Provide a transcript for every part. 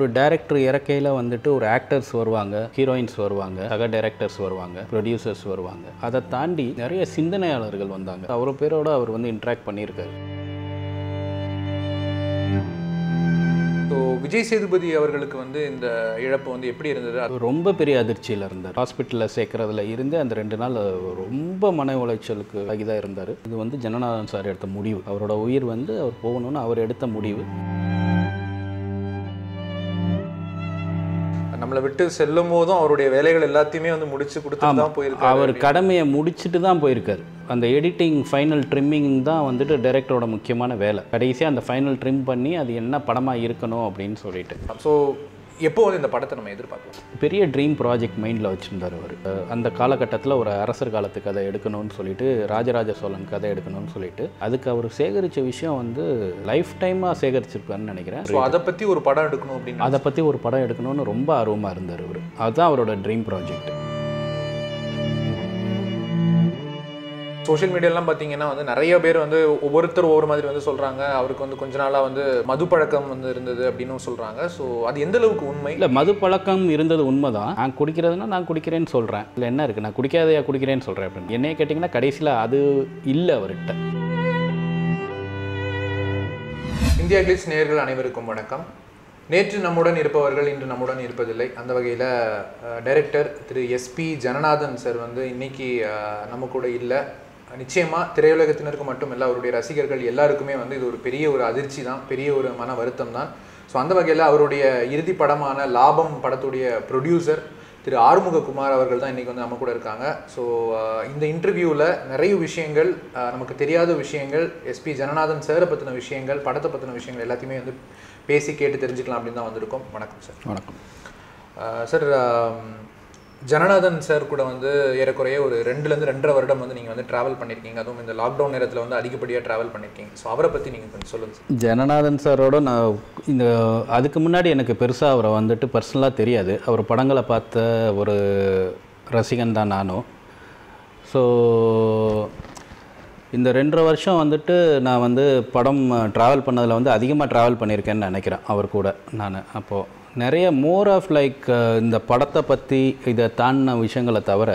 ஒரு டேரக்டர் இறக்கையில் வந்துட்டு ஒரு ஆக்டர்ஸ் வருவாங்க ஹீரோயின்ஸ் வருவாங்க சக டைரக்டர்ஸ் வருவாங்க ப்ரொடியூசர்ஸ் வருவாங்க. அதை தாண்டி நிறைய சிந்தனையாளர்கள் வந்தாங்க. அவர் பேரோட அவர் வந்து இன்ட்ராக்ட் பண்ணியிருக்காரு. ஸோ விஜய் சேதுபதி அவர்களுக்கு வந்து இந்த இழப்பு வந்து எப்படி இருந்தது? அது ரொம்ப பெரிய அதிர்ச்சியில் இருந்தார். ஹாஸ்பிட்டலில் சேர்க்கறதுல இருந்து அந்த ரெண்டு நாள் ரொம்ப மன உளைச்சலுக்கு தான் இருந்தார். இது வந்து ஜனநாதன் சார் எடுத்த முடிவு. அவரோட உயிர் வந்து அவர் போகணும்னு அவர் எடுத்த முடிவு. நம்மளை விட்டு செல்லும் போதும் அவருடைய வேலைகள் எல்லாத்தையுமே வந்து முடிச்சு கொடுத்துட்டு தான் போயிருக்காரு அவர் கடமையை முடிச்சுட்டு தான் போயிருக்காரு. அந்த எடிட்டிங் ஃபைனல் ட்ரிம்மிங் தான் வந்துட்டு டைரக்டரோட முக்கியமான வேலை. கடைசியாக அந்த ஃபைனல் ட்ரிம் பண்ணி அது என்ன படமாக இருக்கணும் அப்படின்னு சொல்லிட்டு. ஸோ எப்போ வந்து இந்த படத்தை நம்ம எதிர்பார்க்கலாம்? பெரிய ட்ரீம் ப்ராஜெக்ட் மைண்டில் வச்சுருந்தார் அவர். அந்த காலகட்டத்தில் ஒரு அரசர் காலத்து கதை எடுக்கணும்னு சொல்லிட்டு ராஜராஜ சோழன் கதை எடுக்கணும்னு சொல்லிட்டு அதுக்கு அவர் சேகரித்த விஷயம் வந்து லைஃப் டைமாக சேகரிச்சிருப்பாருன்னு நினைக்கிறேன். ஸோ அதை பற்றி ஒரு படம் எடுக்கணும் அப்படின்னு அதை பற்றி ஒரு படம் எடுக்கணும்னு ரொம்ப ஆர்வமாக இருந்தார் அவர். அதுதான் அவரோட ட்ரீம் ப்ராஜெக்ட் சோஷியல் மீடியாலாம் பார்த்தீங்கன்னா வந்து நிறைய பேர் வந்து ஒவ்வொருத்தர் ஒவ்வொரு மாதிரி வந்து சொல்கிறாங்க அவருக்கு வந்து கொஞ்ச நாளாக வந்து மது பழக்கம் வந்து இருந்தது அப்படின்னு சொல்கிறாங்க ஸோ அது எந்த அளவுக்கு உண்மை? இல்லை மது பழக்கம் இருந்தது உண்மைதான். நான் குடிக்கிறதுனா நான் குடிக்கிறேன்னு சொல்கிறேன் இல்லை என்ன இருக்குது நான் குடிக்காதையா குடிக்கிறேன்னு சொல்கிறேன் அப்படின்னு. என்னைய கேட்டிங்கன்னா கடைசியில் அது இல்லை அவர்கிட்ட. இந்தியா கிளிஸ் நேயர்கள் அனைவருக்கும் வணக்கம். நேற்று நம்முடன் இருப்பவர்கள் இன்று நம்முடன் இருப்பதில்லை. அந்த வகையில் டைரக்டர் திரு எஸ்பி ஜனநாதன் சார் வந்து இன்னைக்கு அஹ், நம்ம கூட இல்லை. நிச்சயமாக திரையுலகத்தினருக்கு மட்டும் இல்லை அவருடைய ரசிகர்கள் எல்லாருக்குமே வந்து இது ஒரு பெரிய ஒரு அதிர்ச்சி தான் பெரிய ஒரு மன வருத்தம் தான். ஸோ அந்த வகையில் அவருடைய இறுதி படமான லாபம் படத்துடைய ப்ரொடியூசர் திரு ஆறுமுககுமார் அவர்கள் தான் இன்றைக்கி வந்து நம்ம கூட இருக்காங்க. ஸோ இந்த இன்டர்வியூவில் நிறைய விஷயங்கள் நமக்கு தெரியாத விஷயங்கள் எஸ்பி ஜனநாதன் சாரை பற்றின விஷயங்கள் படத்தை பற்றின விஷயங்கள் எல்லாத்தையுமே வந்து பேசி கேட்டு தெரிஞ்சுக்கலாம் அப்படின்னு தான் வந்திருக்கோம். வணக்கம் சார் வணக்கம். சார் ஜனநாதன் சார் கூட வந்து ஏறக்குறைய ஒரு ரெண்டுலேருந்து ரெண்டரை வருடம் வந்து நீங்கள் வந்து ட்ராவல் பண்ணியிருக்கீங்க. அதுவும் இந்த லாக்டவுன் நேரத்தில் வந்து அதிகப்படியாக ட்ராவல் பண்ணியிருக்கீங்க. ஸோ அவரை பற்றி நீங்கள் கொஞ்சம் சொல்லுங்கள் ஜனநாதன் சாரோட நான் இந்த அதுக்கு முன்னாடி எனக்கு பெருசாக அவரை வந்துட்டு பர்சனலாக தெரியாது. அவர் படங்களை பார்த்த ஒரு ரசிகன் தான் நானும். ஸோ இந்த ரெண்டரை வருஷம் வந்துட்டு நான் வந்து படம் ட்ராவல் பண்ணதில் வந்து அதிகமாக ட்ராவல் பண்ணியிருக்கேன்னு நினைக்கிறேன். அவர் கூட நான் அப்போது நிறைய மோர் ஆஃப் லைக் இந்த படத்தை பற்றி இதை தாண்டின விஷயங்களை தவிர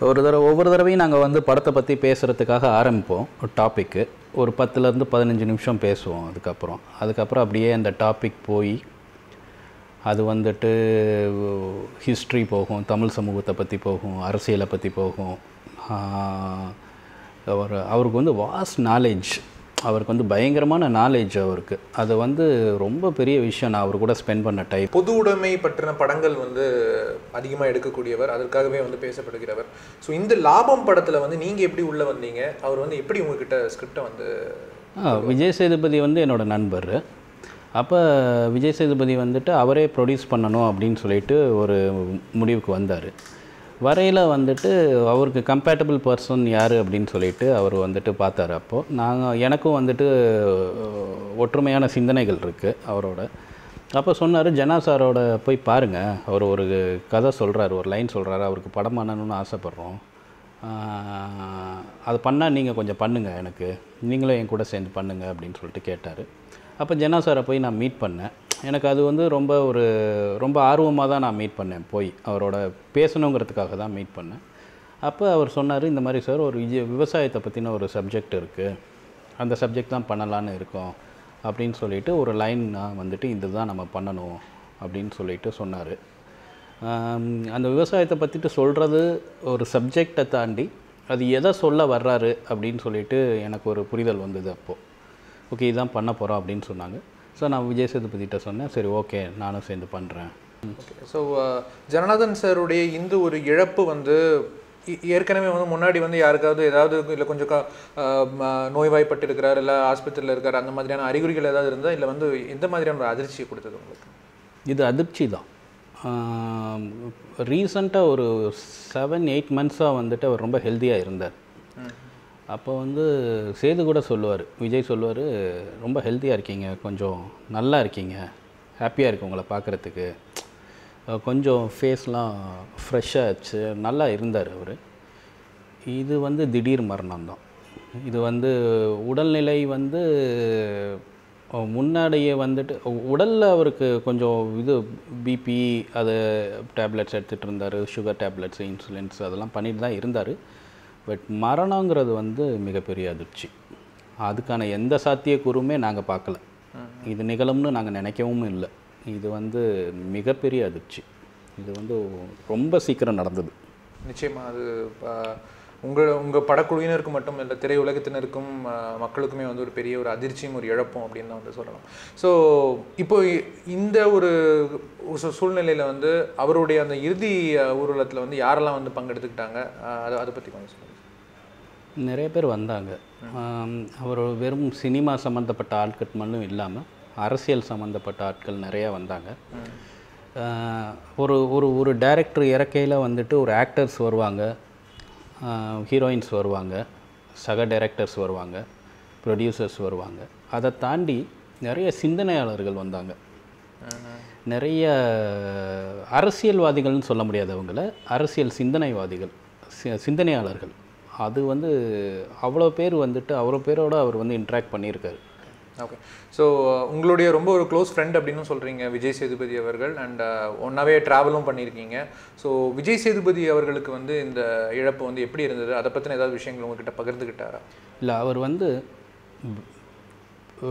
ஒரு தடவை ஒவ்வொரு தடவையும் நாங்கள் வந்து படத்தை பற்றி பேசுகிறதுக்காக ஆரம்பிப்போம். ஒரு டாப்பிக்கு ஒரு பத்துலேருந்து பதினஞ்சு நிமிஷம் பேசுவோம் அதுக்கப்புறம். அதுக்கப்புறம் அப்படியே அந்த டாபிக் போய் அது வந்துட்டு ஹிஸ்ட்ரி போகும் தமிழ் சமூகத்தை பற்றி போகும் அரசியலை பற்றி போகும். அவர் அவருக்கு வந்து வாஸ்ட் நாலேஜ் அவருக்கு வந்து பயங்கரமான நாலேஜ் அவருக்கு. அது வந்து ரொம்ப பெரிய விஷயம் நான் அவர் கூட ஸ்பெண்ட் பண்ண டைம் பொது உடைமை பற்றின படங்கள் வந்து அதிகமாக எடுக்கக்கூடியவர் அதற்காகவே வந்து பேசப்படுகிறவர். ஸோ இந்த லாபம் படத்தில் வந்து நீங்கள் எப்படி உள்ளே வந்தீங்க? அவர் வந்து எப்படி உங்ககிட்ட ஸ்கிரிப்டை வந்து விஜய் சேதுபதி வந்து என்னோட நண்பர். அப்போ விஜய் சேதுபதி வந்துட்டு அவரே ப்ரொடியூஸ் பண்ணணும் அப்படின்னு சொல்லிட்டு ஒரு முடிவுக்கு வந்தார். வரையில் வந்துட்டு அவருக்கு கம்பேட்டபிள் பர்சன் யார் அப்படின்னு சொல்லிட்டு அவர் வந்துட்டு பார்த்தார். அப்போது நாங்கள் எனக்கும் வந்துட்டு ஒற்றுமையான சிந்தனைகள் இருக்குது அவரோட. அப்போ சொன்னார் ஜனா சாரோட போய் பாருங்கள் அவர் ஒரு கதை சொல்கிறாரு ஒரு லைன் சொல்கிறாரு அவருக்கு படம் பண்ணணும்னு ஆசைப்பட்றோம். அது பண்ணால் நீங்கள் கொஞ்சம் பண்ணுங்கள் எனக்கு. நீங்களும் என் கூட சேர்ந்து பண்ணுங்கள் அப்படின்னு சொல்லிட்டு கேட்டார். அப்போ ஜனா சாரை போய் நான் மீட் பண்ணேன். எனக்கு அது வந்து ரொம்ப ஒரு ரொம்ப ஆர்வமாக தான் நான் மீட் பண்ணேன் போய். அவரோட பேசணுங்கிறதுக்காக தான் மீட் பண்ணேன். அப்போ அவர் சொன்னார் இந்த மாதிரி சார் ஒரு விவசாயத்தை பற்றின ஒரு சப்ஜெக்ட் இருக்குது அந்த சப்ஜெக்ட் தான் பண்ணலான்னு இருக்கோம். அப்படின்னு சொல்லிட்டு ஒரு லைன் வந்துட்டு இதுதான் நம்ம பண்ணணும். அப்படின்னு சொல்லிட்டு சொன்னார். அந்த விவசாயத்தை பற்றிட்டு சொல்கிறது ஒரு சப்ஜெக்டை தாண்டி அது எதை சொல்ல வர்றாரு அப்படின்னு சொல்லிட்டு எனக்கு ஒரு புரிதல் வந்தது அப்போது ஓகே இதுதான் பண்ண போகிறோம் அப்படின்னு சொன்னாங்க. ஸோ நான் விஜய் சேதுபதிட்ட சொன்னேன். சரி ஓகே நானும் சேர்ந்து பண்ணுறேன் ஓகே ஸோ ஜனநாதன் சாருடைய இந்த ஒரு இழப்பு வந்து ஏற்கனவே வந்து முன்னாடி வந்து யாருக்காவது ஏதாவது இல்லை கொஞ்சம் நோய்வாய்ப்பட்டு இருக்கிறார் இல்லை ஆஸ்பத்திரியில் இருக்கார் அந்த மாதிரியான அறிகுறிகள் ஏதாவது இருந்தால் இல்லை வந்து எந்த மாதிரியான ஒரு அதிர்ச்சியை கொடுத்தது உங்களுக்கு? இது அதிர்ச்சி தான். ரீசண்டாக ஒரு செவன் எயிட் மந்த்ஸாக வந்துட்டு அவர் ரொம்ப ஹெல்த்தியாக இருந்தார். அப்போ வந்து சேது கூட சொல்லுவார் விஜய் சொல்லுவார் ரொம்ப ஹெல்த்தியாக இருக்கீங்க கொஞ்சம் நல்லா இருக்கீங்க ஹாப்பியாக இருக்குது உங்களை பார்க்குறதுக்கு கொஞ்சம் ஃபேஸ்லாம் ஃப்ரெஷ்ஷாச்சு நல்லா இருந்தார் அவர். இது வந்து திடீர் மரணம் தான். இது வந்து உடல்நிலை வந்து முன்னாடியே வந்துட்டு உடலில் அவருக்கு கொஞ்சம் இது பிபி அது டேப்லெட்ஸ் எடுத்துகிட்டு இருந்தார் சுகர் டேப்லெட்ஸ் இன்சுலின்ஸ் அதெல்லாம் பண்ணிட்டு தான் இருந்தார். பட் மரணங்கிறது வந்து மிகப்பெரிய அதிர்ச்சி. அதுக்கான எந்த சாத்தியக்கூறுமே நாங்கள் பார்க்கல. இது நிகழும்னு நாங்கள் நினைக்கவும் இல்லை. இது வந்து மிகப்பெரிய அதிர்ச்சி. இது வந்து ரொம்ப சீக்கிரம் நடந்தது. நிச்சயமா அது ஆஹ், உங்க உங்க படக்குழுவினருக்கு மட்டும் இல்லை திரையுலகத்தினருக்கும் மக்களுக்குமே வந்து ஒரு பெரிய ஒரு அதிர்ச்சியும் ஒரு இழப்பும் அப்படின்னு தான் வந்து சொல்லலாம் ஸோ இப்போ இந்த ஒரு சூழ்நிலையில வந்து அவருடைய அந்த இறுதி ஊர்வலத்துல வந்து யாரெல்லாம் வந்து பங்கெடுத்துக்கிட்டாங்க? அதை அதை பத்தி கொஞ்சம் சொல்லுங்க. நிறைய பேர் வந்தாங்க. அவர் வெறும் சினிமா சம்மந்தப்பட்ட ஆட்கள் மட்டும் இல்லாமல் அரசியல் சம்மந்தப்பட்ட ஆட்கள் நிறைய வந்தாங்க. ஒரு ஒரு ஒரு டைரக்டர் இறக்கையில் வந்துட்டு ஒரு ஆக்டர்ஸ் வருவாங்க. ஹீரோயின்ஸ் வருவாங்க சக டைரக்டர்ஸ் வருவாங்க ப்ரொடியூசர்ஸ் வருவாங்க. அதை தாண்டி நிறைய சிந்தனையாளர்கள் வந்தாங்க. நிறைய அரசியல்வாதிகள்னு சொல்ல முடியாது அவங்கள அரசியல் சிந்தனைவாதிகள் சி- சிந்தனையாளர்கள். அது வந்து அவ்வளோ பேர் வந்துட்டு அவ்வளோ பேரோடு அவர் வந்து இன்ட்ராக்ட் பண்ணியிருக்காரு. ஓகே ஸோ uh, உங்களுடைய ரொம்ப ஒரு க்ளோஸ் ஃப்ரெண்ட் அப்படின்னு சொல்கிறீங்க விஜய் சேதுபதி அவர்கள். அண்ட் uh, ஒன்றாவே ட்ராவலும் பண்ணியிருக்கீங்க ஸோ விஜய் சேதுபதி அவர்களுக்கு வந்து இந்த இழப்பு வந்து எப்படி இருந்தது? அதை பற்றின ஏதாவது விஷயங்கள் உங்ககிட்ட பகிர்ந்துக்கிட்டாரா இல்லை அவர் வந்து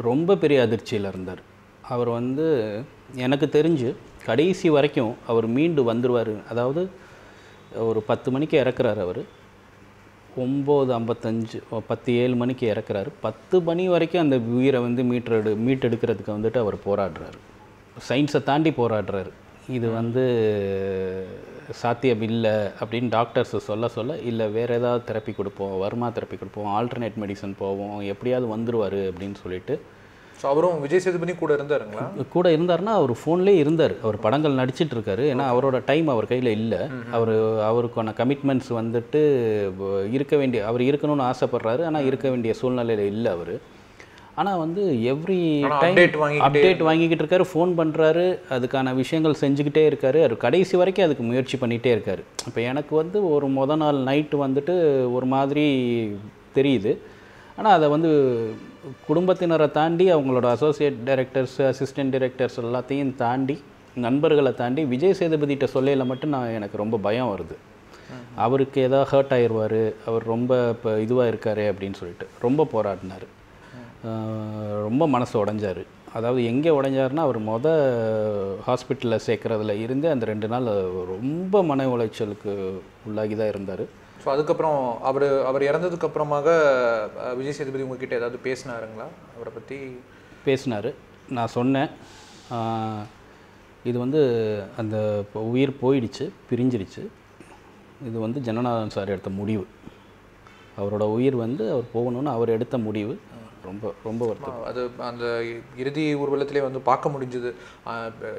ரொம்ப பெரிய அதிர்ச்சியில் இருந்தார். அவர் வந்து எனக்கு தெரிஞ்சு கடைசி வரைக்கும் அவர் மீண்டு வந்துடுவார் அதாவது ஒரு பத்து மணிக்கு இறக்குறாரு அவர். ஒம்பது ஐம்பத்தஞ்சு பத்து ஏழு மணிக்கு இறக்குறாரு. பத்து மணி வரைக்கும் அந்த உயிரை வந்து மீட்டெடு மீட்டெடுக்கிறதுக்கு வந்துட்டு அவர் போராடுறாரு. சயின்ஸை தாண்டி போராடுறாரு. இது வந்து சாத்தியம் இல்லை அப்படின்னு டாக்டர்ஸ் சொல்ல சொல்ல இல்லை வேறு ஏதாவது தெரப்பி கொடுப்போம் வர்மா தெரப்பி கொடுப்போம் ஆல்டர்னேட் மெடிசன் போவோம் எப்படியாவது வந்துடுவார் அப்படின்னு சொல்லிட்டு ஸோ அவரும் விஜய் சேதுபதி கூட இருந்தாருங்களா? கூட இருந்தாருன்னா அவர் ஃபோன்லேயே இருந்தார். அவர் படங்கள் நடிச்சிட்டு இருக்காரு ஏன்னா அவரோட டைம் அவர் கையில் இல்லை. அவர் அவருக்கான கமிட்மெண்ட்ஸ் வந்துட்டு இருக்க வேண்டிய அவர் இருக்கணும்னு ஆசைப்படுறாரு. ஆனால் இருக்க வேண்டிய சூழ்நிலையில் இல்லை அவர். ஆனால் வந்து எவ்ரி டைம் அப்டேட் வாங்கிக்கிட்டு இருக்காரு. ஃபோன் பண்ணுறாரு அதுக்கான விஷயங்கள் செஞ்சுக்கிட்டே இருக்காரு. அவர் கடைசி வரைக்கும் அதுக்கு முயற்சி பண்ணிகிட்டே இருக்காரு. இப்போ எனக்கு வந்து ஒரு முத நாள் நைட்டு வந்துட்டு ஒரு மாதிரி தெரியுது. ஆனால் அதை வந்து குடும்பத்தினரை தாண்டி அவங்களோட அசோசியேட் டைரக்டர்ஸ் அசிஸ்டன்ட் டைரக்டர்ஸ் எல்லாத்தையும் தாண்டி நண்பர்களை தாண்டி விஜய் சேதுபதிகிட்ட சொல்லையில் மட்டும் நான் எனக்கு ரொம்ப பயம் வருது. அவருக்கு ஏதாவது ஹர்ட் ஆயிடுவார் அவர் ரொம்ப இப்போ இதுவாக இருக்காரு அப்படின்னு சொல்லிட்டு ரொம்ப போராடினார். ரொம்ப மனசு உடஞ்சார். அதாவது எங்கே உடஞ்சாருன்னா அவர் மொத ஹாஸ்பிட்டலில் சேர்க்குறதுல இருந்து அந்த ரெண்டு நாள் ரொம்ப மன உளைச்சலுக்கு உள்ளாகி தான் இருந்தார். ஸோ அதுக்கப்புறம் அவர் அவர் இறந்ததுக்கு அப்புறமாக விஜய் சேதுபதி உங்ககிட்ட ஏதாவது பேசினாருங்களா? அவரை பற்றி பேசினார். நான் சொன்னேன். இது வந்து அந்த உயிர் போயிடுச்சு பிரிஞ்சிருச்சு. இது வந்து ஜனநாதன் சார் எடுத்த முடிவு. அவரோட உயிர் வந்து அவர் போகணும்னு அவர் எடுத்த முடிவு. ரொம்ப ரொம்ப வருத்தம் அது அந்த இறுதி ஊர்வலத்திலே வந்து பார்க்க முடிஞ்சது.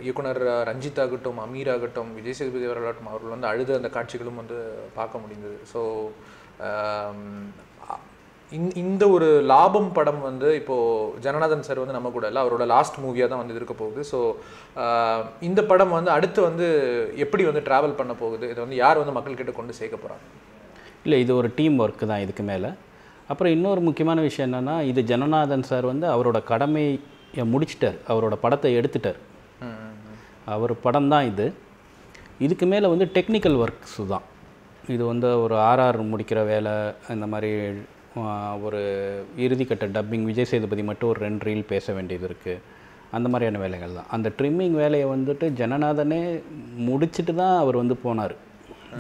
இயக்குனர் ரஞ்சித் ஆகட்டும் அமீர் ஆகட்டும் விஜய் சேதுபதி அவர்களாகட்டும் அவர்கள் வந்து அழுத அந்த காட்சிகளும் வந்து பார்க்க முடிந்தது. ஸோ இந்த ஒரு லாபம் படம் வந்து இப்போ ஜனநாதன் சார் வந்து நம்ம கூட இல்லை அவரோட லாஸ்ட் மூவியாக தான் வந்து இருக்க போகுது. ஸோ இந்த படம் வந்து அடுத்து வந்து எப்படி வந்து டிராவல் பண்ண போகுது? இதை வந்து யார் வந்து மக்கள்கிட்ட கொண்டு சேர்க்க போகிறாங்க இல்லை இது ஒரு டீம் ஒர்க்கு தான் இதுக்கு மேலே. அப்புறம் இன்னொரு முக்கியமான விஷயம் என்னென்னா இது ஜனநாதன் சார் வந்து அவரோட கடமையை முடிச்சிட்டார். அவரோட படத்தை எடுத்துட்டார். அவர் படம் தான் இது. இதுக்கு மேலே வந்து டெக்னிக்கல் ஒர்க்ஸ் தான். இது வந்து ஒரு ஆர்ஆர் முடிக்கிற வேலை இந்த மாதிரி ஒரு இறுதிக்கட்ட டப்பிங் விஜய் சேதுபதி மட்டும் ஒரு ரெண்டு ரீல் பேச வேண்டியது இருக்குது அந்த மாதிரியான வேலைகள் தான். அந்த ட்ரிம்மிங் வேலையை வந்துட்டு ஜனநாதனே முடிச்சிட்டு தான் அவர் வந்து போனார்.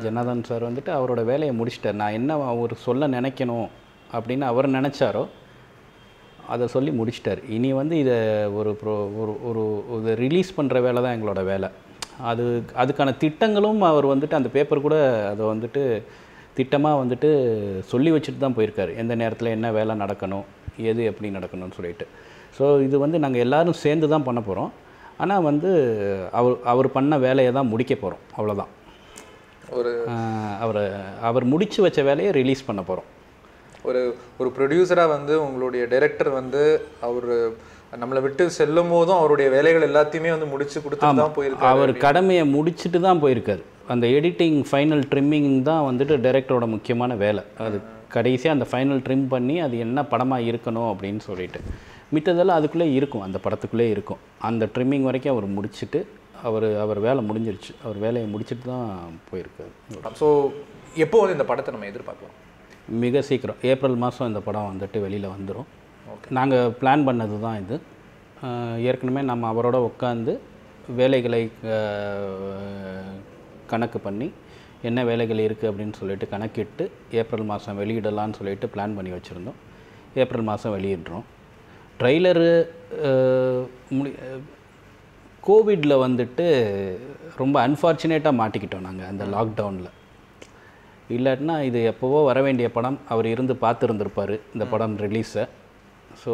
ஜனநாதன் சார் வந்துட்டு அவரோட வேலையை முடிச்சிட்டார். நான் என்ன அவர் சொல்ல நினைக்கணும் அப்படின்னு அவர் நினச்சாரோ அதை சொல்லி முடிச்சிட்டார். இனி வந்து இதை ஒரு ப்ரோ ஒரு ஒரு ஒரு ரிலீஸ் பண்ணுற வேலை தான் எங்களோட வேலை. அது அதுக்கான திட்டங்களும் அவர் வந்துட்டு அந்த பேப்பர் கூட அதை வந்துட்டு திட்டமாக வந்துட்டு சொல்லி வச்சுட்டு தான் போயிருக்காரு. எந்த நேரத்தில் என்ன வேலை நடக்கணும் எது எப்படி நடக்கணும்னு சொல்லிட்டு. ஸோ இது வந்து நாங்கள் எல்லாரும் சேர்ந்து தான் பண்ண போகிறோம் ஆனால் வந்து அவர் அவர் பண்ண வேலையை தான் முடிக்க போகிறோம் அவ்வளோதான் ஒரு அவர் அவர் முடிச்சு வச்ச வேலையை ரிலீஸ் பண்ண போகிறோம் ஒரு ஒரு ப்ரொடியூசராக வந்து உங்களுடைய டைரக்டர் வந்து அவர் நம்மளை விட்டு செல்லும் போதும் அவருடைய வேலைகள் எல்லாத்தையுமே வந்து முடிச்சு கொடுத்துட்டு தான் போயிருக்காரு. அவர் கடமையை முடிச்சுட்டு தான் போயிருக்காரு. அந்த எடிட்டிங் ஃபைனல் ட்ரிம்மிங் தான் வந்துட்டு டைரக்டரோட முக்கியமான வேலை. அது கடைசியாக அந்த ஃபைனல் ட்ரிம் பண்ணி அது என்ன படமாக இருக்கணும் அப்படின்னு சொல்லிட்டு. மித்ததெல்லாம் அதுக்குள்ளே இருக்கும். அந்த படத்துக்குள்ளே இருக்கும். அந்த ட்ரிம்மிங் வரைக்கும் அவர் முடிச்சுட்டு அவர் அவர் வேலை முடிஞ்சிருச்சு. அவர் வேலையை முடிச்சிட்டு தான் போயிருக்காரு. ஸோ எப்போ வந்து இந்த படத்தை நம்ம எதிர்பார்க்கலாம்? மிக சீக்கிரம். ஏப்ரல் மாதம் இந்த படம் வந்துட்டு வெளியில் வந்துடும் நாங்கள் பிளான் பண்ணது தான் இது. ஏற்கனவே நம்ம அவரோட உட்காந்து வேலைகளை கணக்கு பண்ணி என்ன வேலைகள் இருக்குது அப்படின்னு சொல்லிட்டு கணக்கிட்டு ஏப்ரல் மாதம் வெளியிடலாம்னு சொல்லிட்டு பிளான் பண்ணி வச்சுருந்தோம். ஏப்ரல் மாதம் வெளியிடுறோம். ட்ரைலரு முடி கோவிடில் வந்துட்டு ரொம்ப அன்ஃபார்ச்சுனேட்டாக மாட்டிக்கிட்டோம் நாங்கள் அந்த லாக்டவுனில் இல்லாட்டினா இது எப்போவோ வர வேண்டிய படம். அவர் இருந்து பார்த்துருந்துருப்பார் இந்த படம் ரிலீஸை ஸோ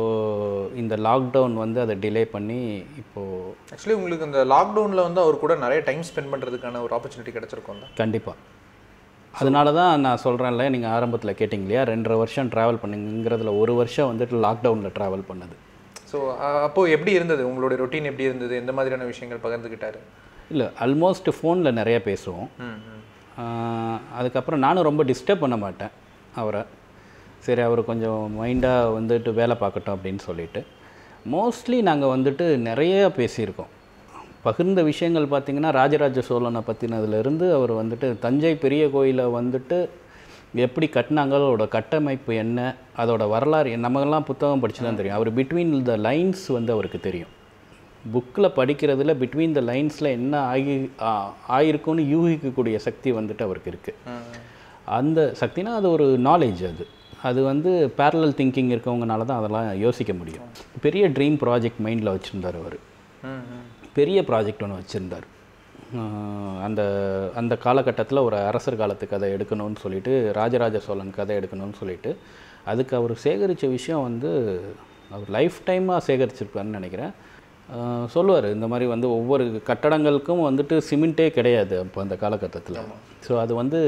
இந்த லாக்டவுன் வந்து அதை டிலே பண்ணி இப்போது ஆக்சுவலி உங்களுக்கு இந்த லாக்டவுனில் வந்து அவர் கூட நிறைய டைம் ஸ்பெண்ட் பண்ணுறதுக்கான ஒரு ஆப்பர்ச்சுனிட்டி கிடைச்சிருக்கும்ல? கண்டிப்பாக அதனால தான் நான் சொல்கிறேன்ல நீங்கள் ஆரம்பத்தில் கேட்டிங்க இல்லையா ரெண்டரை வருஷம் ட்ராவல் பண்ணுங்கிறதுல ஒரு வருஷம் வந்துட்டு லாக்டவுனில் ட்ராவல் பண்ணது. ஸோ அப்போது எப்படி இருந்தது? உங்களுடைய ரொட்டீன் எப்படி இருந்தது? எந்த மாதிரியான விஷயங்கள் பகிர்ந்துக்கிட்டாரு இல்லை ஆல்மோஸ்ட் ஃபோனில் நிறைய பேசுவோம். அதுக்கப்புறம் நானும் ரொம்ப டிஸ்டர்ப் பண்ண மாட்டேன் அவரை. சரி அவர் கொஞ்சம் மைண்டாக வந்துட்டு வேலை பார்க்கட்டும் அப்படின்னு சொல்லிட்டு. மோஸ்ட்லி நாங்கள் வந்துட்டு நிறைய பேசியிருக்கோம். பகிர்ந்த விஷயங்கள் பார்த்திங்கன்னா ராஜராஜ சோழனை பற்றினதுலேருந்து அவர் வந்துட்டு தஞ்சை பெரிய கோயிலை வந்துட்டு எப்படி கட்டினாங்களோ அதோட கட்டமைப்பு என்ன அதோட வரலாறு நமக்கெல்லாம் புத்தகம் படிச்சு தான் தெரியும். அவர் பிட்வீன் த லைன்ஸ் வந்து அவருக்கு தெரியும். புக்கில் படிக்கிறதுல பிட்வீன் த லைன்ஸில் என்ன ஆகி ஆயிருக்கும்னு யூகிக்கக்கூடிய சக்தி வந்துட்டு அவருக்கு இருக்குது அந்த சக்தினா அது ஒரு நாலேஜ் அது. அது வந்து பேரலல் திங்கிங் இருக்கவங்கனால தான் அதெல்லாம் யோசிக்க முடியும். பெரிய ட்ரீம் ப்ராஜெக்ட் மைண்டில் வச்சுருந்தார் அவர். பெரிய ப்ராஜெக்ட் ஒன்று வச்சுருந்தார். அந்த அந்த காலகட்டத்தில் ஒரு அரசர் காலத்து கதை எடுக்கணும்னு சொல்லிட்டு ராஜராஜ சோழன் கதை எடுக்கணும்னு சொல்லிட்டு அதுக்கு அவர் சேகரித்த விஷயம் வந்து அவர் லைஃப் டைமாக சேகரிச்சிருப்பாருன்னு நினைக்கிறேன். சொல்லுவார் இந்த மாதிரி வந்து ஒவ்வொரு கட்டடங்களுக்கும் வந்துட்டு சிமெண்ட்டே கிடையாது அப்போ அந்த காலகட்டத்தில். ஸோ அது வந்து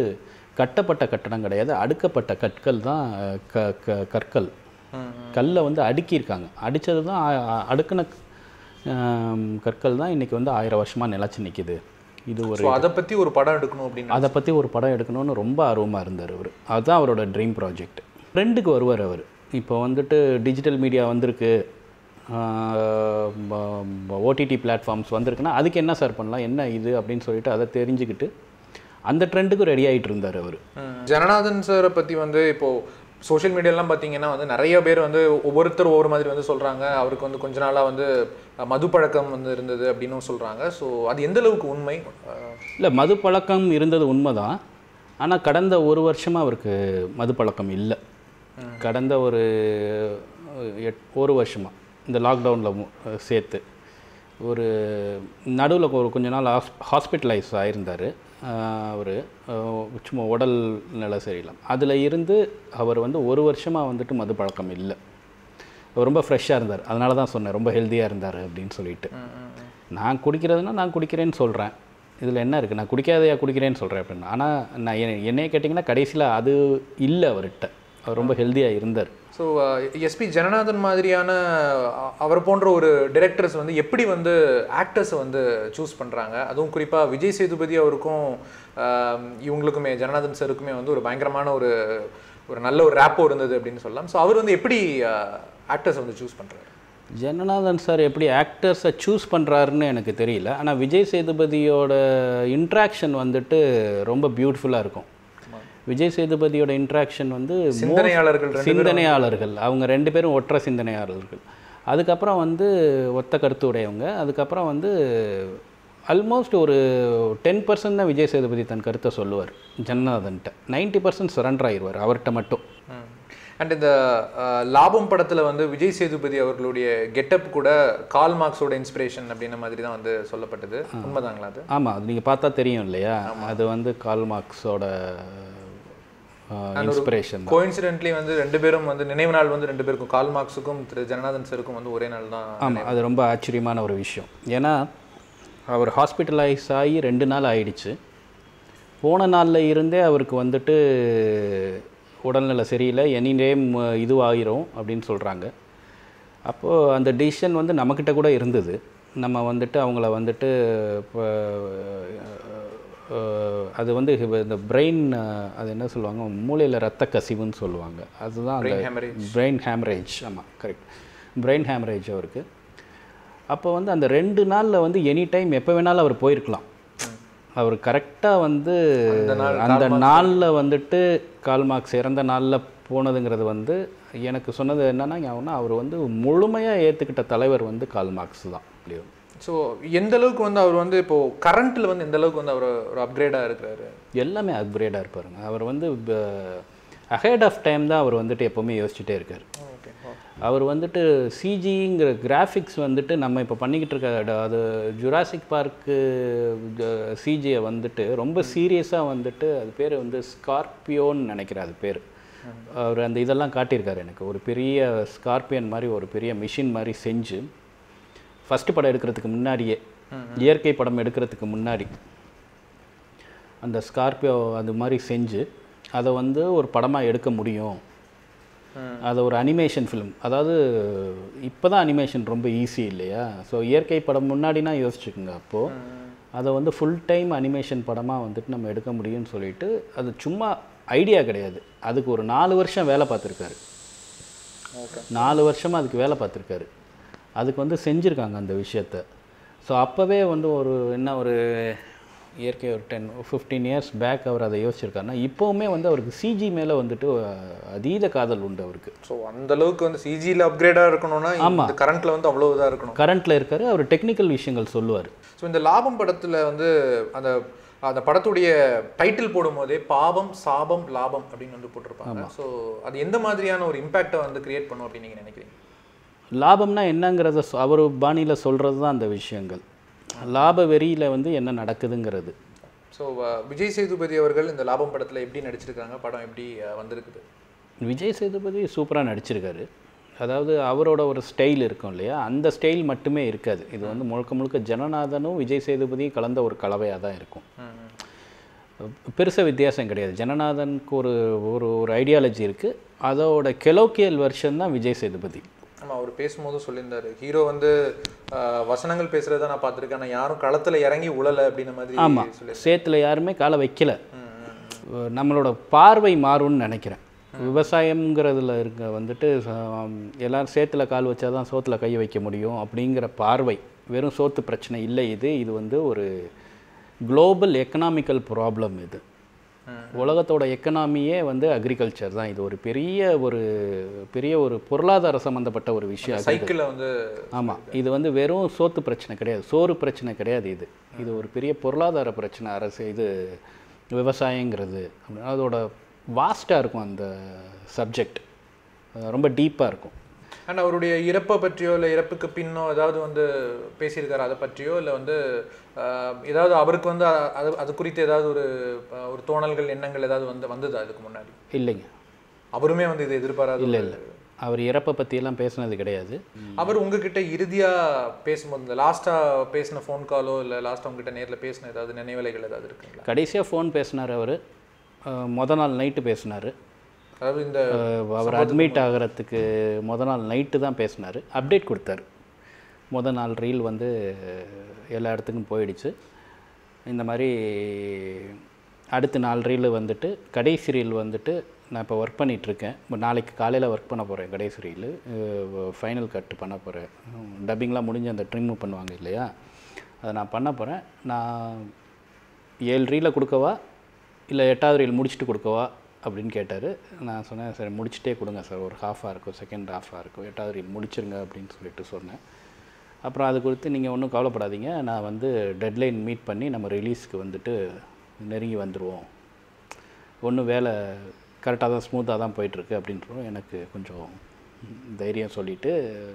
கட்டப்பட்ட கட்டடம் கிடையாது அடுக்கப்பட்ட கற்கள் தான் க க கற்கள். கல்லை வந்து அடுக்கியிருக்காங்க. அடித்தது தான் அடுக்கின கற்கள் தான் இன்றைக்கி வந்து ஆயிரம் வருஷமாக நிலச்சி நிற்கிது இது ஒரு அதை பற்றி ஒரு படம் எடுக்கணும் அப்படின்னு அதை பற்றி ஒரு படம் எடுக்கணும்னு ரொம்ப ஆர்வமாக இருந்தார் அவர். அதுதான் அவரோட ட்ரீம் ப்ராஜெக்ட். ட்ரெண்டுக்கு வருவார் அவர். இப்போ வந்துட்டு டிஜிட்டல் மீடியா வந்திருக்கு. ஓடிடி பிளாட்ஃபார்ம்ஸ் வந்திருக்குன்னா அதுக்கு என்ன சார் பண்ணலாம்? என்ன இது? அப்படின்னு சொல்லிட்டு அதை தெரிஞ்சுக்கிட்டு அந்த ட்ரெண்டுக்கு ரெடி ஆகிட்டு இருந்தார் அவர். ஜனநாதன் சாரை பற்றி வந்து இப்போ சோஷியல் மீடியாலாம் பார்த்தீங்கன்னா வந்து நிறைய பேர் வந்து ஒவ்வொருத்தர் ஒவ்வொரு மாதிரி வந்து சொல்கிறாங்க அவருக்கு வந்து கொஞ்ச நாளாக வந்து மது பழக்கம் வந்து இருந்தது அப்படின்னு சொல்கிறாங்க ஸோ அது எந்த அளவுக்கு உண்மை? இல்லை மது பழக்கம் இருந்தது உண்மைதான். ஆனால் கடந்த ஒரு வருஷமாக அவருக்கு மது பழக்கம் இல்லை. கடந்த ஒரு எட் ஒரு வருஷமாக இந்த லாக்டவுனில் சேர்த்து. ஒரு நடுவில் ஒரு கொஞ்ச நாள் ஹாஸ் ஹாஸ்பிட்டலைஸ் ஆயிருந்தார். அவர். சும்மா உடல் நிலை சரியில்லை. அதில் இருந்து அவர் வந்து ஒரு வருஷமாக வந்துட்டு மது பழக்கம் இல்லை. அவர் ரொம்ப ஃப்ரெஷ்ஷாக இருந்தார். அதனால தான் சொன்னேன் ரொம்ப ஹெல்த்தியாக இருந்தார் அப்படின்னு சொல்லிட்டு. நான் குடிக்கிறதுனா நான் குடிக்கிறேன்னு சொல்கிறேன் இதில் என்ன இருக்குது நான் குடிக்காதையா குடிக்கிறேன்னு சொல்கிறேன் அப்படின்னு. ஆனால் நான் என்ன- என்னைய கேட்டிங்கன்னா கடைசியில் அது இல்லை அவர்கிட்ட. அவர் ரொம்ப ஹெல்த்தியாக இருந்தார். ஸோ எஸ்பி ஜனநாதன் மாதிரியான அவர் போன்ற ஒரு டிரெக்டர்ஸ் வந்து எப்படி வந்து ஆக்டர்ஸை வந்து சூஸ் பண்ணுறாங்க அதுவும் குறிப்பாக விஜய் சேதுபதி அவருக்கும் இவங்களுக்குமே ஜனநாதன் சாருக்குமே வந்து ஒரு பயங்கரமான ஒரு ஒரு நல்ல ஒரு ரேப்போ இருந்தது அப்படின்னு சொல்லலாம். ஸோ அவர் வந்து எப்படி ஆக்டர்ஸ் வந்து சூஸ் பண்ணுறாரு ஜனநாதன் சார் எப்படி ஆக்டர்ஸை சூஸ் பண்ணுறாருன்னு எனக்கு தெரியல. ஆனால் விஜய் சேதுபதியோட இன்ட்ராக்ஷன் வந்துட்டு ரொம்ப பியூட்டிஃபுல்லாக இருக்கும். விஜய் சேதுபதியோட இன்ட்ராக்ஷன் வந்து சிந்தனையாளர்கள் சிந்தனையாளர்கள். அவங்க ரெண்டு பேரும் ஒற்ற சிந்தனையாளர்கள். அதுக்கப்புறம் வந்து ஒத்த கருத்து உடையவங்க. அதுக்கப்புறம் வந்து ஆல்மோஸ்ட் ஒரு டென் பர்சன்ட் தான் விஜய் சேதுபதி தன் கருத்தை சொல்லுவார் ஜனநாதன்ட்ட. நைன்ட்டி பர்சன்ட் சரண்டர் ஆயிடுவார் அவர்கிட்ட மட்டும். அண்ட் இந்த லாபம் படத்தில் வந்து விஜய் சேதுபதி அவர்களுடைய கெட்டப் கூட கால் மார்க்ஸோட இன்ஸ்பிரேஷன் அப்படின்ற மாதிரி தான் வந்து சொல்லப்பட்டது. உண்மைதாங்களா அது? ஆமாம் அது நீங்கள் பார்த்தா தெரியும் இல்லையா? அது வந்து கால் மார்க்ஸோட இன்ஸ்பிரேஷன் கோயின்சிடென்ட்லி வந்து ரெண்டு பேரும் வந்து நினைவு நாள் வந்து ரெண்டு பேருக்கும் கால் மார்க்ஸுக்கும் திரு ஜனநாதன் சருக்கும் வந்து ஒரே நாள் தான் ஆமாம் அது ரொம்ப ஆச்சரியமான ஒரு விஷயம். ஏன்னா அவர் ஹாஸ்பிட்டலைஸ் ஆகி ரெண்டு நாள் ஆயிடுச்சு. போன நாளில் இருந்தே அவருக்கு வந்துட்டு உடல்நிலை சரியில்லை. எனி டைம் இதுவாகிரும் அப்படின்னு சொல்கிறாங்க அப்போது அந்த டிசிஷன் வந்து நம்மக்கிட்ட கூட இருந்தது. நம்ம வந்துட்டு அவங்கள வந்துட்டு இப்போ அது வந்து இந்த பிரெயின் அது என்ன சொல்லுவாங்க? மூளையில் ரத்த கசிவுன்னு சொல்லுவாங்க. அதுதான் அந்த. பிரெயின் ஹேமரேஜ் ஆமாம் கரெக்ட் பிரெயின் ஹேமரேஜ் அவருக்கு. அப்போ வந்து அந்த ரெண்டு நாளில் வந்து எனி டைம் எப்போ வேணாலும் அவர் போயிருக்கலாம். அவர் கரெக்டாக வந்து அந்த நாளில் வந்துட்டு கால் மார்க்ஸ் இறந்த நாளில் போனதுங்கிறது வந்து எனக்கு சொன்னது என்னன்னா ஞாபகம்னா அவர் வந்து முழுமையாக ஏற்றுக்கிட்ட தலைவர் வந்து கால் மார்க்ஸ் தான். இல்லையோ ஸோ எந்த அளவுக்கு வந்து அவர் வந்து இப்போ கரண்ட்டில் வந்து எந்த அளவுக்கு வந்து அவர் ஒரு அப்கிரேடாக இருக்கிறாரு? எல்லாமே அப்கிரேடாக இருப்பாருங்க. அவர் வந்து அஹெட் ஆஃப் டைம் தான் அவர் வந்துட்டு எப்போவுமே யோசிச்சுட்டே இருக்கார். ஓகே அவர் வந்துட்டு சிஜிங்கிற கிராஃபிக்ஸ் வந்துட்டு நம்ம இப்போ பண்ணிக்கிட்டு இருக்க அது ஜுராசிக் பார்க்கு சிஜியை வந்துட்டு ரொம்ப சீரியஸாக வந்துட்டு அது பேர் வந்து ஸ்கார்பியோன்னு நினைக்கிறேன் அது பேர். அவர் அந்த இதெல்லாம் காட்டியிருக்காரு எனக்கு. ஒரு பெரிய ஸ்கார்பியன் மாதிரி ஒரு பெரிய மிஷின் மாதிரி செஞ்சு ஃபஸ்ட்டு படம் எடுக்கிறதுக்கு முன்னாடியே இயற்கை படம் எடுக்கிறதுக்கு முன்னாடி அந்த ஸ்கார்பியோ அது மாதிரி செஞ்சு அதை வந்து ஒரு படமாக எடுக்க முடியும். அது ஒரு அனிமேஷன் ஃபிலிம் அதாவது இப்போ தான் அனிமேஷன் ரொம்ப ஈஸி இல்லையா? ஸோ இயற்கை படம் முன்னாடினா யோசிச்சுக்கோங்க அப்போது அதை வந்து ஃபுல் டைம் அனிமேஷன் படமாக வந்துட்டு நம்ம எடுக்க முடியும்னு சொல்லிட்டு அது சும்மா ஐடியா கிடையாது. அதுக்கு ஒரு நாலு வருஷம் வேலை பார்த்துருக்காரு. நாலு வருஷமாக அதுக்கு வேலை பார்த்துருக்காரு. அதுக்கு வந்து செஞ்சுருக்காங்க அந்த விஷயத்த. ஸோ அப்போவே வந்து ஒரு என்ன ஒரு இயற்கை ஒரு டென் ஃபிஃப்டீன் இயர்ஸ் பேக் அவர் அதை யோசிச்சிருக்காருன்னா இப்போவுமே வந்து அவருக்கு சிஜி மேலே வந்துட்டு அதீத காதல் உண்டு அவருக்கு. ஸோ அந்த அளவுக்கு வந்து சிஜியில் அப்கிரேடாக இருக்கணும்னா இந்த கரண்ட்டில் வந்து அவ்வளோ இதாக இருக்கணும். கரண்ட்டில் இருக்காரு அவர் டெக்னிக்கல் விஷயங்கள் சொல்லுவார். ஸோ இந்த லாபம் படத்தில் வந்து அந்த அந்த படத்துடைய டைட்டில் போடும்போதே பாவம் சாபம் லாபம் அப்படின்னு வந்து போட்டிருப்பாங்க. ஸோ அது எந்த மாதிரியான ஒரு இம்பாக்டை வந்து கிரியேட் பண்ணும் அப்படின்னு நீங்கள் நினைக்கிறீங்க? லாபம்னா என்னங்கிறத அவர் பாணியில் சொல்கிறது தான் அந்த விஷயங்கள். லாப வெறியில் வந்து என்ன நடக்குதுங்கிறது. ஸோ விஜய் சேதுபதி அவர்கள் இந்த லாபம் படத்தில் எப்படி நடிச்சிருக்காங்க? படம் எப்படி வந்திருக்குது? விஜய் சேதுபதி சூப்பராக நடிச்சிருக்காரு. அதாவது அவரோட ஒரு ஸ்டைல் இருக்கும் இல்லையா? அந்த ஸ்டைல் மட்டுமே இருக்காது. இது வந்து முழுக்க முழுக்க ஜனநாதனும் விஜய் சேதுபதியும் கலந்த ஒரு கலவையாக தான் இருக்கும். பெருசாக வித்தியாசம் கிடையாது. ஜனநாதனுக்கு ஒரு ஒரு ஒரு ஐடியாலஜி இருக்குது அதோட கெலோக்கியல் வெர்ஷன் தான் விஜய் சேதுபதி. அவர் பேசும்போது சொல்லியிருந்தாரு. ஹீரோ வந்து வசனங்கள் பேசுகிறத நான் பார்த்துருக்கேன். ஆனால் யாரும் களத்தில் இறங்கி உழலை அப்படின்ன மாதிரி ஆமாம் சேத்துல யாருமே காலை வைக்கல. நம்மளோட பார்வை மாறும்னு நினைக்கிறேன். விவசாயம்ங்கிறதுல இருக்க வந்துட்டு எல்லாரும் சேத்துல கால் வச்சா தான் சோத்துல கை வைக்க முடியும் அப்படிங்கிற பார்வை. வெறும் சோத்து பிரச்சனை இல்லை இது. இது வந்து ஒரு குளோபல் எக்கனாமிக்கல் ப்ராப்ளம் இது. உலகத்தோட எக்கனாமியே வந்து அக்ரிகல்ச்சர் தான். இது ஒரு பெரிய ஒரு பெரிய ஒரு பொருளாதார சம்மந்தப்பட்ட ஒரு விஷயம். சைக்கிளில் வந்து ஆமாம் இது வந்து வெறும் சோத்து பிரச்சனை கிடையாது. சோறு பிரச்சனை கிடையாது இது. இது ஒரு பெரிய பொருளாதார பிரச்சனை. அரசு இது விவசாயங்கிறது. அப்படின்னா அதோட வாஸ்ட்டாக இருக்கும் அந்த சப்ஜெக்ட் ரொம்ப டீப்பாக இருக்கும். அண்ட் அவருடைய இறப்பை பற்றியோ இல்லை இறப்புக்கு பின்னோ ஏதாவது வந்து பேசியிருக்காரு? அதை பற்றியோ இல்லை வந்து ஏதாவது அவருக்கு வந்து அது அது குறித்து ஏதாவது ஒரு ஒரு தோணல்கள் எண்ணங்கள் ஏதாவது வந்து வந்ததா இதுக்கு முன்னாடி? இல்லைங்க. அவருமே வந்து இதை எதிர்பாராது இல்லை இல்லை. அவர் இறப்பை பற்றியெல்லாம் பேசுனது கிடையாது. அவர் உங்ககிட்ட இறுதியா பேசும்போது இந்த லாஸ்டா பேசின ஃபோன் காலோ இல்லை லாஸ்டா உங்ககிட்ட நேர்ல பேசின ஏதாவது நினைவலைகள் ஏதாவது இருக்குங்களா? கடைசியாக ஃபோன் பேசினார் அவர். மொதல் நாள் நைட்டு பேசினார். இந்த அவர் அட்மிட் ஆகிறதுக்கு முத நாள் நைட்டு தான் பேசினார். அப்டேட் கொடுத்தாரு. முத நாள் ரீல் வந்து எல்லா இடத்துக்கும் போயிடுச்சு. இந்த மாதிரி அடுத்த நாலு ரீல் வந்துட்டு கடைசி ரீல் வந்துட்டு நான் இப்போ ஒர்க் பண்ணிகிட்ருக்கேன் இப்போ நாளைக்கு காலையில் ஒர்க் பண்ண போகிறேன் கடைசி ரீல் ஃபைனல் கட் பண்ண போகிறேன் டப்பிங்லாம் முடிஞ்சு அந்த ட்ரிம் பண்ணுவாங்க இல்லையா? அதை நான் பண்ண போகிறேன் நான் ஏழு ரீலை கொடுக்கவா? இல்லை எட்டாவது ரீல் முடிச்சுட்டு கொடுக்கவா? அப்படின்னு கேட்டார். நான் சொன்னேன் சார் முடிச்சுட்டே கொடுங்க சார். ஒரு ஹாஃபாக இருக்கும் செகண்ட் ஹாஃபாக இருக்கும் எட்டாவது முடிச்சிருங்க அப்படின்னு சொல்லிட்டு சொன்னேன். அப்புறம் அது குறித்து நீங்கள் ஒன்றும் கவலைப்படாதீங்க. நான் வந்து டெட்லைன் மீட் பண்ணி நம்ம ரிலீஸ்க்கு வந்துட்டு நெருங்கி வந்துடுவோம் ஒன்றும் வேலை கரெக்டாக தான் ஸ்மூத்தாக தான் போயிட்டுருக்கு அப்படின்றோம் எனக்கு கொஞ்சம் தைரியம் சொல்லிட்டு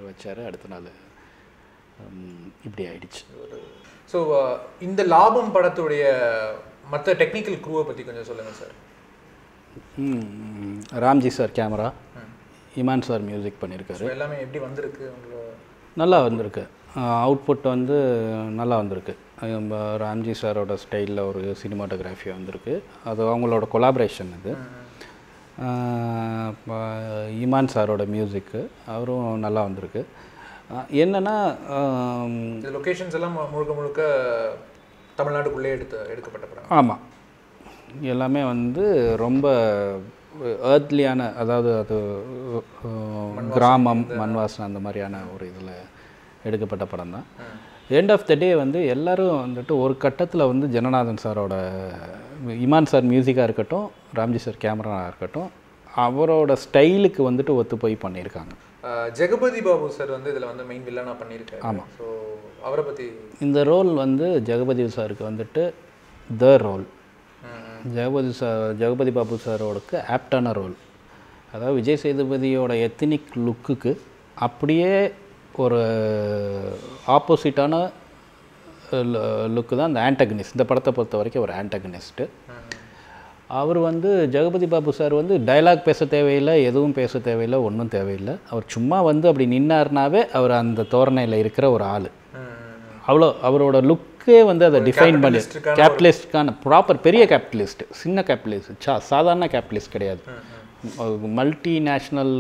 வச்சார். அடுத்த நாள் இப்படி ஆயிடுச்சு. ஸோ இந்த லாபம் படத்துடைய மற்ற டெக்னிக்கல் க்ரூவை பற்றி கொஞ்சம் சொல்லுங்கள் sir. Ramji sir camera. Imman sir music பண்ணியிருக்காரு எல்லாமே எப்படி வந்திருக்கு? நல்லா வந்திருக்கு. அவுட்புட் வந்து நல்லா வந்திருக்கு. அது ராம்ஜி சாரோட ஸ்டைலில் ஒரு சினிமாட்டோகிராஃபி வந்திருக்கு. அது அவங்களோட கொலாபரேஷன் இப்ப இமான் சாரோட மியூசிக்கு அவரும் நல்லா வந்திருக்கு. என்னன்னா லொகேஷன்ஸ் எல்லாம் முழுக்க முழுக்க தமிழ்நாட்டுக்குள்ளே எடுத்து எடுக்கப்பட்ட படம். ஆமாம் எல்லாமே வந்து ரொம்ப ஏர்த்லியான அதாவது அது கிராமம் மண் வாசனை அந்த மாதிரியான ஒரு இதில் எடுக்கப்பட்ட படம் தான். எண்ட் ஆஃப் த டே வந்து எல்லாரும் வந்துட்டு ஒரு கட்டத்தில் வந்து ஜனநாதன் சாரோட இமான் சார் மியூசிக்காக இருக்கட்டும் ராம்ஜி சார் கேமரா இருக்கட்டும் அவரோட ஸ்டைலுக்கு வந்துட்டு ஒத்து போய் பண்ணியிருக்காங்க ஜெகபதி பாபு சார் வந்து இதில் வந்து மெயின் வில்லனாக பண்ணியிருக்காரு. ஆமாம் ஸோ அவரை பற்றி இந்த ரோல் வந்து ஜெகபதி சாருக்கு வந்துட்டு the role Jagapathi sir Jagapathi Babu சாரோடக்கு ஆப்டான ரோல் அதாவது விஜய் சேதுபதியோட எத்தனிக் லுக்குக்கு அப்படியே ஒரு ஆப்போசிட்டான லுக்கு தான் அந்த ஆன்டகனிஸ்ட் இந்த படத்தை பொறுத்த வரைக்கும் ஒரு ஆன்டகனிஸ்ட்டு அவர் வந்து ஜெகபதி பாபு சார் வந்து டயலாக் பேச தேவையில்லை எதுவும் பேச தேவையில்லை ஒன்றும் தேவையில்லை. அவர் சும்மா வந்து அப்படி நின்னார்னாவே அவர் அந்த தோரணையில் இருக்கிற ஒரு ஆள். அவ்வளோ அவரோட லுக்கே வந்து அதை டிஃபைன் பண்ணி கேபிட்டலிஸ்டுக்கான ப்ராப்பர் பெரிய கேபிட்டலிஸ்ட் சின்ன கேபிட்டலிஸ்ட் சா சாதாரண கேபிட்டலிஸ்ட் கிடையாது. மல்டி நேஷ்னல்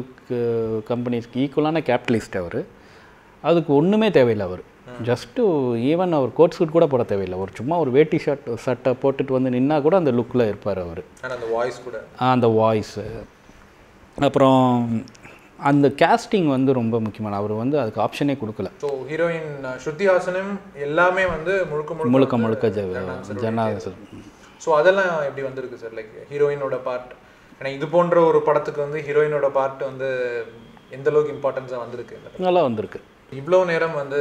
கம்பெனிஸ்க்கு ஈக்குவலான கேபிட்டலிஸ்ட் அவர். அதுக்கு ஒன்றுமே தேவையில்லை அவர். ஜஸ்ட்டு ஈவன் அவர் கோட் சூட் கூட போட தேவையில்லை. ஒரு சும்மா ஒரு வேட்டி ஷர்ட் சட்டை போட்டுட்டு வந்து நின்னா கூட அந்த லுக்கில் இருப்பார் அவர். அந்த வாய்ஸ் கூட. அந்த வாய்ஸு அப்புறம் அந்த கேஸ்டிங் வந்து ரொம்ப முக்கியமான அவர் வந்து அதுக்கு ஆப்ஷனே கொடுக்கல. ஸோ ஹீரோயின் ஸ்ருதி ஹாசனும் எல்லாமே வந்து முழுக்க முழுக்க முழுக்க முழுக்க ஜ- ஜனநாதன் சார் ஸோ அதெல்லாம் எப்படி வந்திருக்கு சார் லைக் ஹீரோயினோட பார்ட் ஏன்னா இது போன்ற ஒரு படத்துக்கு வந்து ஹீரோயினோட பார்ட் வந்து எந்த அளவுக்கு இம்பார்ட்டன்ஸாக வந்திருக்கு நல்லா வந்திருக்கு. இவ்வளோ நேரம் வந்து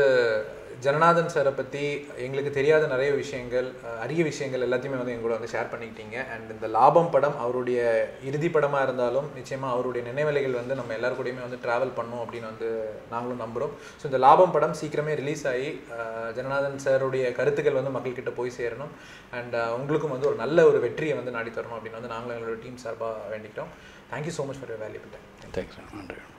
ஜனநாதன் சாரை பற்றி எங்களுக்கு தெரியாத நிறைய விஷயங்கள் அரிய விஷயங்கள் எல்லாத்தையுமே வந்து எங்க கூட வந்து ஷேர் பண்ணிக்கிட்டீங்க. அண்ட் இந்த லாபம் படம் அவருடைய இறுதி படமாக இருந்தாலும் நிச்சயமாக அவருடைய நினைவலைகள் வந்து நம்ம எல்லார் கூடயுமே வந்து ட்ராவல் பண்ணோம் அப்படின்னு வந்து நாங்களும் நம்புகிறோம் ஸோ இந்த லாபம் படம் சீக்கிரமே ரிலீஸ் ஆகி ஜனநாதன் சாருடைய கருத்துக்கள் வந்து மக்கள்கிட்ட போய் சேரணும். அண்ட் உங்களுக்கும் வந்து ஒரு நல்ல ஒரு வெற்றியை வந்து நாடி தரணும் அப்படின்னு வந்து நாங்களும் எங்களோட டீம் சார்பாக வேண்டிக்கிட்டோம் thank you so much for your valuable time thanks நன்றி.